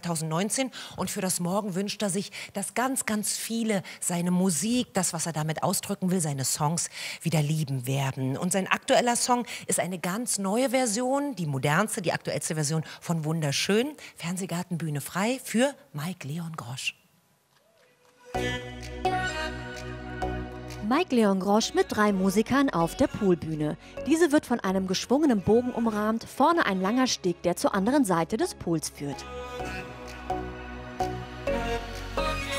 2019. Und für das Morgen wünscht er sich, dass ganz, ganz viele seine Musik, das, was er damit ausdrücken will, seine Songs wieder lieben werden. Und sein aktueller Song ist eine ganz neue Version, die modernste, die aktuellste Version von Wunderschön. Fernsehgarten Bühne frei für Mike Leon Grosch. Mike Leon Grosch mit drei Musikern auf der Poolbühne. Diese wird von einem geschwungenen Bogen umrahmt, vorne ein langer Steg, der zur anderen Seite des Pools führt.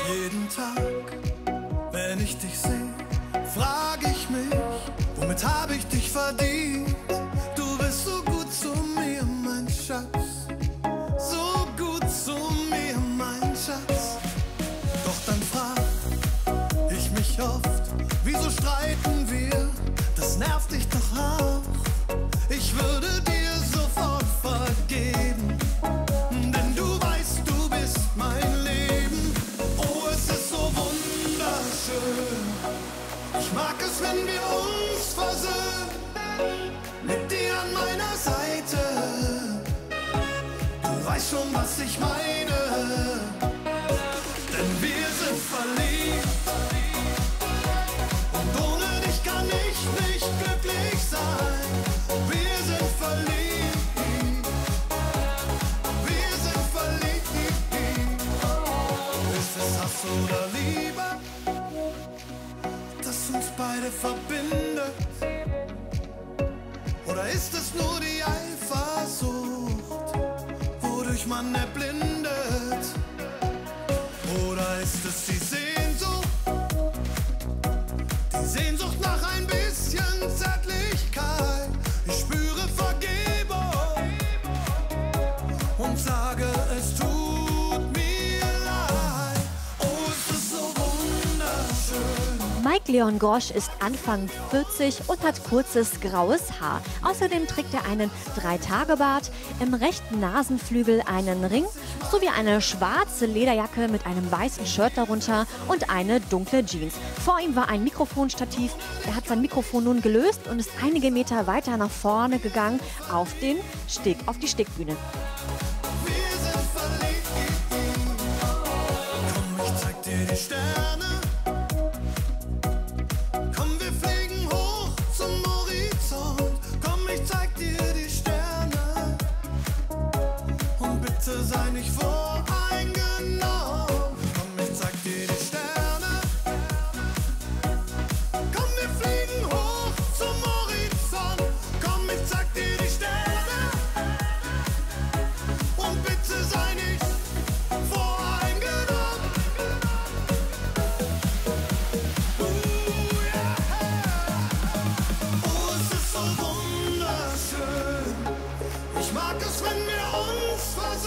Jeden Tag, wenn ich dich sehe, frage ich mich, womit habe ich dich verdient? Du bist so gut wieso streiten wir? Das nervt dich doch auch. Ich würde dir sofort vergeben, denn du weißt, du bist mein Leben. Oh, es ist so wunderschön. Ich mag es, wenn wir uns versöhnen, mit dir an meiner Seite. Du weißt schon, was ich meine, Hass oder Liebe, das uns beide verbindet? Oder ist es nur die Eifersucht, wodurch man erblindet? Oder ist es die Sehnsucht? Mike Leon Grosch ist Anfang 40 und hat kurzes graues Haar. Außerdem trägt er einen Dreitagebart, im rechten Nasenflügel einen Ring sowie eine schwarze Lederjacke mit einem weißen Shirt darunter und eine dunkle Jeans. Vor ihm war ein Mikrofonstativ. Er hat sein Mikrofon nun gelöst und ist einige Meter weiter nach vorne gegangen auf den Steg, auf die Stegbühne. Komm, ich zeig dir die Sterne.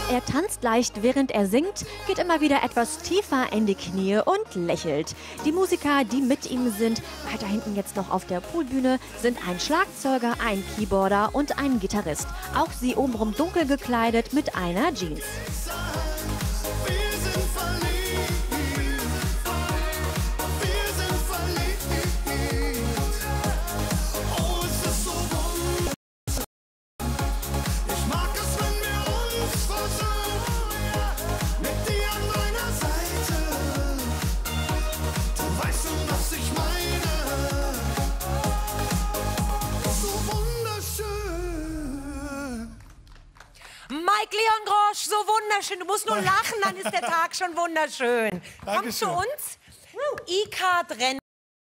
Er tanzt leicht, während er singt, geht immer wieder etwas tiefer in die Knie und lächelt. Die Musiker, die mit ihm sind, weiter hinten jetzt noch auf der Poolbühne, sind ein Schlagzeuger, ein Keyboarder und ein Gitarrist. Auch sie obenrum dunkel gekleidet mit einer Jeans. Mike Leon Grosch, so wunderschön. Du musst nur lachen, dann ist der Tag schon wunderschön. Komm zu Dankeschön. uns. E-Card Rennen.